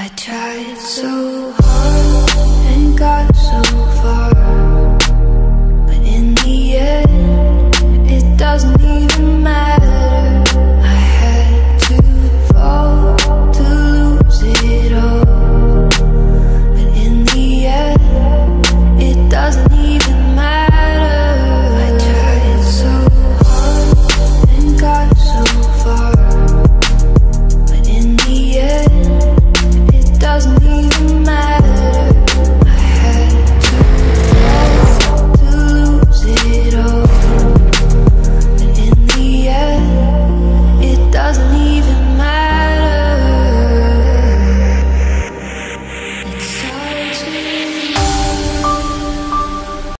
I tried so hard